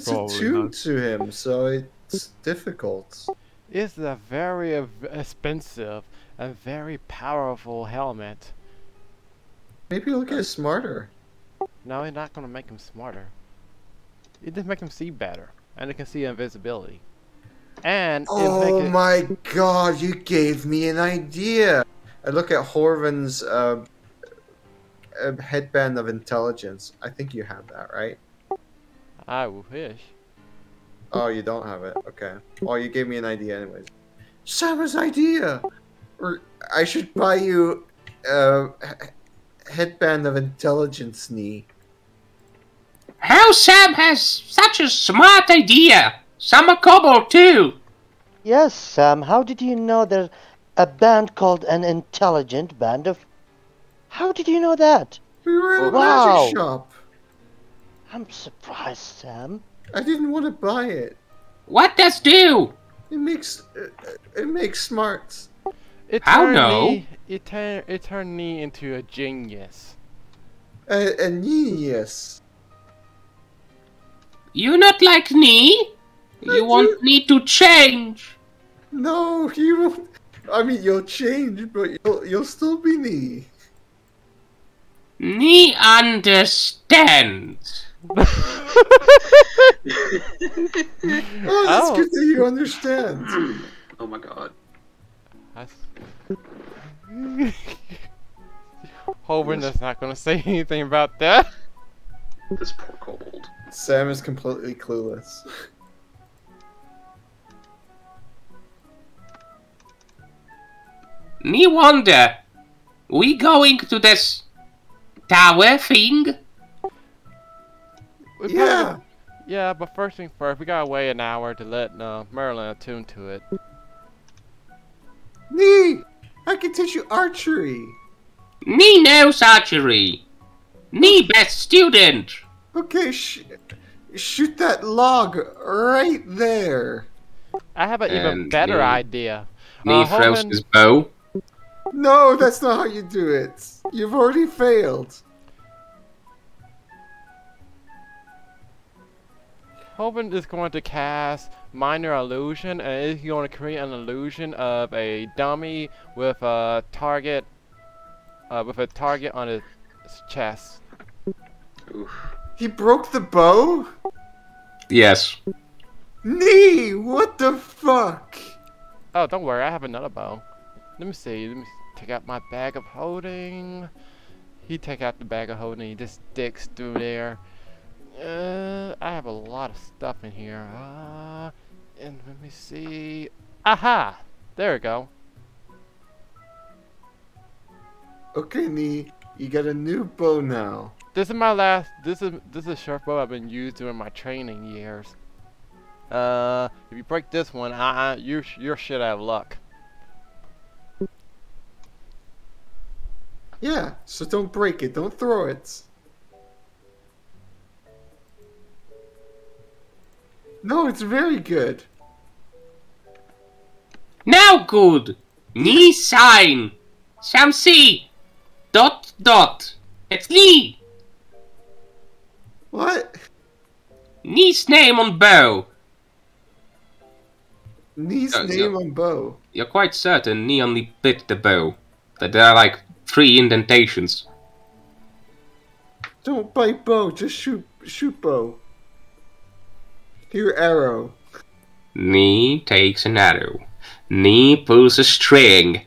It's a Probably two not. to him, so it's difficult. It's a very expensive and very powerful helmet. Maybe he'll get smarter. No, it's not gonna make him smarter. It just make him see better, and it can see invisibility. And Oh make it, my god, you gave me an idea! I look at Horvan's uh, uh, headband of intelligence. I think you have that, right? I wish. Oh, you don't have it. Okay. Oh, you gave me an idea, anyways. Sama's idea. Or I should buy you a headband of intelligence Nee. How Sam has such a smart idea. Some a kobold too. Yes, Sam, how did you know there's a band called an intelligent band of. How did you know that? We were at a Wow. magic shop. I'm surprised, Sam. I didn't want to buy it. What does do? It makes uh, it makes smarts. It How turned no? me. It turned. It turned me into a genius. A, a genius. You not like me? I You want me to change? No, you won't. I mean, you'll change, but you'll you'll still be me. Me understands. Oh, that's Oh. good that you understand. Oh my god. That's... Hoban is not gonna say anything about that. This poor kobold. Sam is completely clueless. Me wonder. We going to this tower thing? We Yeah. probably- Yeah, but first thing first, we gotta wait an hour to let uh, Merlin attune to it. Nee, I can teach you archery. Me knows archery. Me best student. Okay, sh- shoot that log right there. I have an even better me- idea. Me Uh, throws his bow. No, that's not how you do it. You've already failed. Hoban is going to cast Minor Illusion, and he's going to create an illusion of a dummy with a target, uh, with a target on his chest. Oof. He broke the bow? Yes. Nee, what the fuck? Oh, don't worry, I have another bow. Let me see. Let me take out my bag of holding. He take out the bag of holding. He just sticks through there. Uh, I have a lot of stuff in here. Uh, and let me see. Aha! There we go. Okay, Nee, you got a new bow now. This is my last. This is this is a short bow I've been used during my training years. Uh, if you break this one, uh, you you're shit out of luck. Yeah, so don't break it, don't throw it. No, it's very good. Now good. Me sign. Sam C. Dot dot. It's me. What? Nee's name on bow. Nee's Uh, name on bow. You're quite certain Nee only bit the bow. That there are like three indentations. Don't bite bow, just shoot shoot bow. Here arrow. Nee takes an arrow. Nee pulls a string.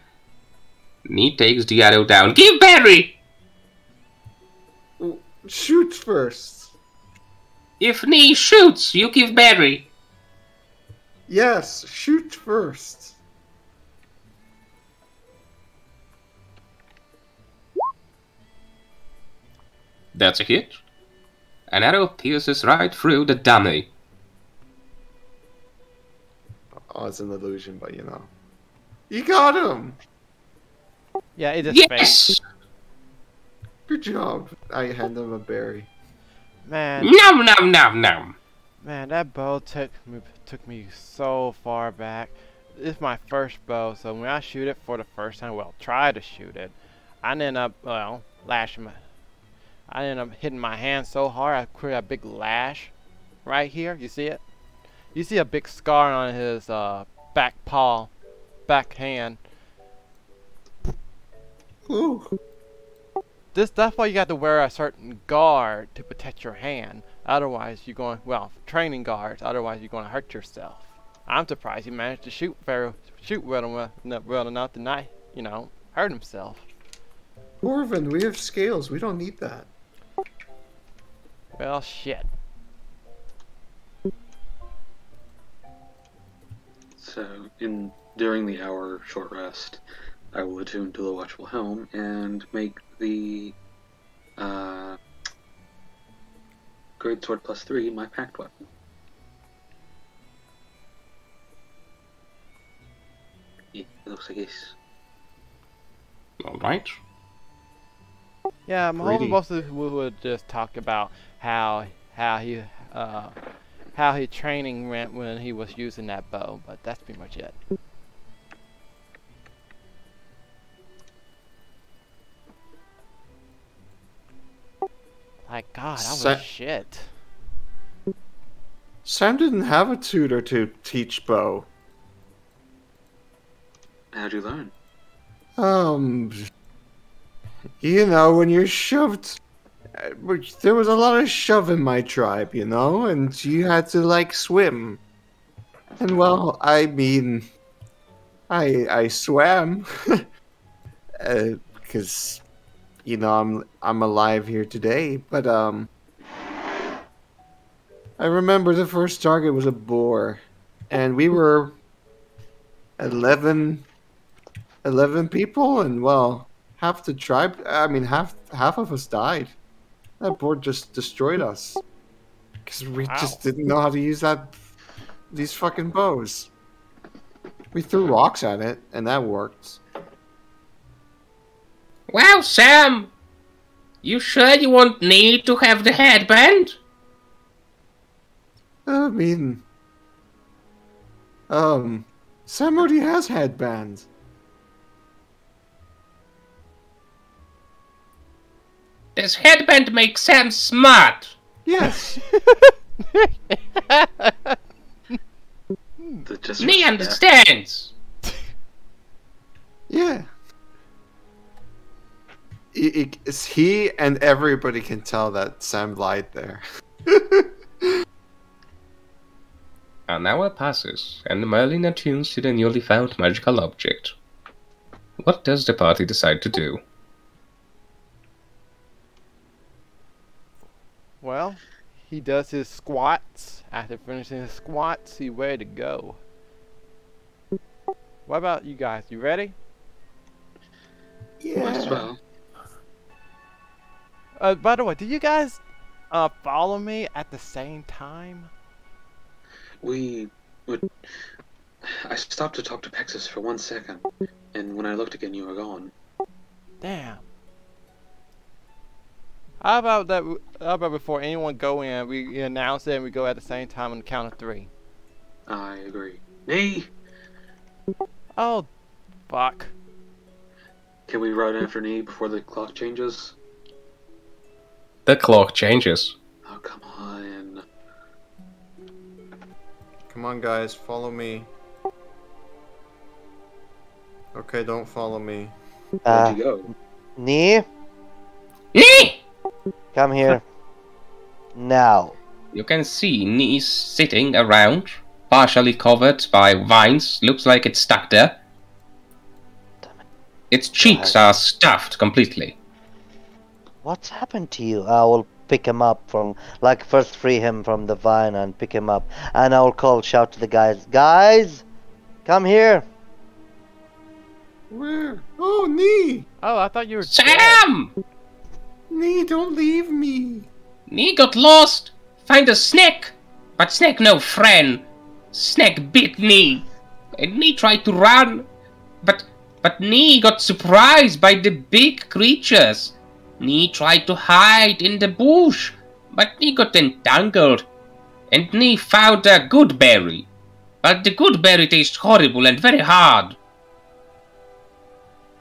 Nee takes the arrow down. Give berry! Shoot first. If Nee shoots, you give berry. Yes, shoot first. That's a hit. An arrow pierces right through the dummy. Oh, it's an illusion, but you know. You got him! Yeah, it is just fake. Yes! Good job. I hand him a berry. Man, Nom nom nom nom. Man, that bow took me took me so far back. This is my first bow, so when I shoot it for the first time, well, try to shoot it, I end up well lashing my. I ended up hitting my hand so hard I created a big lash, right here. You see it? You see a big scar on his uh, back paw, back hand. Ooh. This that's why you got to wear a certain guard to protect your hand. Otherwise, you're going well training guards. Otherwise, you're going to hurt yourself. I'm surprised he managed to shoot very shoot well enough, well enough to not you know hurt himself. Orvin, we have scales. We don't need that. Well, shit. So, in during the hour short rest, I will attune to the Watchful Helm and make the uh, Great Sword plus three my pact weapon. Yeah, it looks like it's Alright. Yeah, Mahoma Greedy. mostly would would just talk about how how he uh how his training went when he was using that bow, but that's pretty much it. My God, I was Sa- shit. Sam didn't have a tutor to teach bow. How'd you learn? Um, you know, when you're shoved, which- there was a lot of shove in my tribe, you know, and you had to like swim. And well, I mean, I I swam, because you know I'm I'm alive here today. But um, I remember the first target was a boar, and we were eleven 11 people and well half the tribe i mean half half of us died that board just destroyed us because we Wow. just didn't know how to use that these fucking bows we threw rocks at it and that worked Well, Sam, you sure you won't need to have the headband? i mean um sam already has headbands This headband makes Sam smart. yes The Me understands. yeah He- he- it's he and everybody can tell that sam lied there An hour passes, and Merlin attunes to the newly found magical object. What does the party decide to do? Well, he does his squats. After finishing his squats, he's ready to go. What about you guys? You ready? Might as yeah well. Uh, by the way, did you guys uh follow me at the same time? We would. I stopped to talk to Pexus for one second, and when I looked again, you were gone. Damn. How about that? How about before anyone go in, we announce it and we go at the same time on the count of three. I agree. Nee! Oh, fuck. Can we ride after Nee before the clock changes? The clock changes. Oh, come on. Come on, guys, follow me. Okay, don't follow me. Where'd Uh, you go? Nee, Nee! Come here. Now. You can see knees sitting around, partially covered by vines. Looks like it's stuck there. Its cheeks are stuffed completely. What's happened to you? I will pick him up from, like, first free him from the vine and pick him up. And I will call, shout to the guys, Guys, come here. Where? Oh, Nee! Oh, I thought you were dead. Sam! Nee, don't leave me! Nee got lost. Find a snake. But snake no friend. Snake bit Nee. And Nee tried to run. But but Nee got surprised by the big creatures. Nee tried to hide in the bush. But Nee got entangled. And Nee found a good berry. But the good berry tastes horrible and very hard.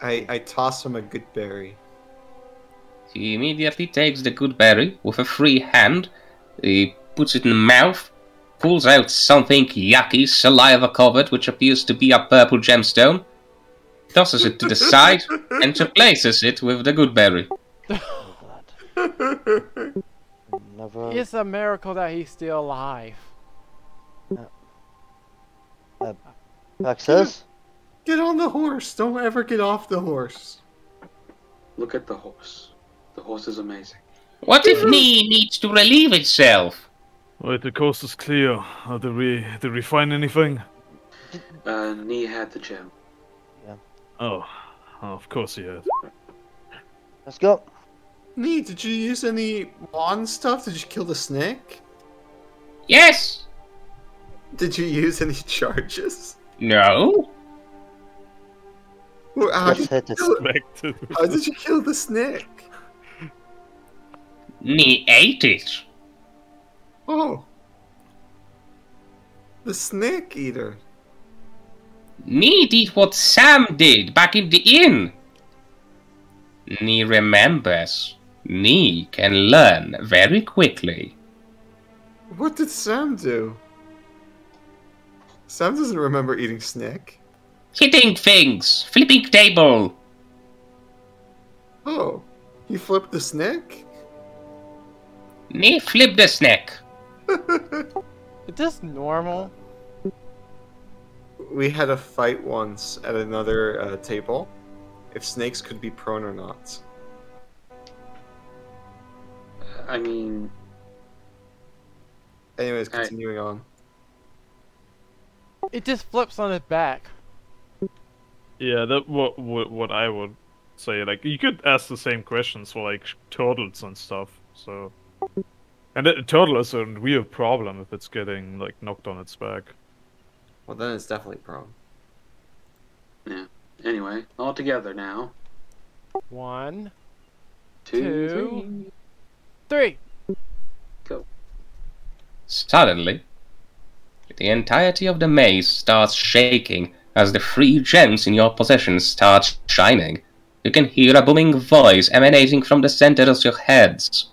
I, I toss him a good berry. He immediately takes the good berry with a free hand. He puts it in the mouth, pulls out something yucky, saliva covered, which appears to be a purple gemstone, tosses it to the side, and replaces it with the good berry. Never. It's a miracle that he's still alive. Uh, uh, Access? Get on the horse. Don't ever get off the horse. Look at the horse. The horse is amazing. What if Nee needs to relieve itself? Right, the coast is clear. Uh, did we did we find anything? Uh, Nee had the gem. Oh, oh, of course he had. Let's go. Nee, did you use any wand stuff? Did you kill the snake? Yes! Did you use any charges? No? Well, How Let's did, you kill, Back how did you kill the snake? Nee ate it. Oh. The snake eater. Nee did what Sam did back in the inn. Nee remembers. Nee can learn very quickly. What did Sam do? Sam doesn't remember eating snake. Hitting things, flipping table. Oh. He flipped the snake? Nee flip the snack. Is this normal? we had a fight once at another uh, table. If snakes could be prone or not. I mean, Anyways, Alright. continuing on. It just flips on its back. Yeah, that what what what I would say. Like you could ask the same questions for like turtles and stuff. So, and a turtle is a real problem if it's getting like knocked on its back. Well, then it's definitely prone. Yeah. Anyway, all together now. One, Two, Two. three. three. Suddenly, the entirety of the maze starts shaking as the three gems in your possession start shining. You can hear a booming voice emanating from the center of your heads.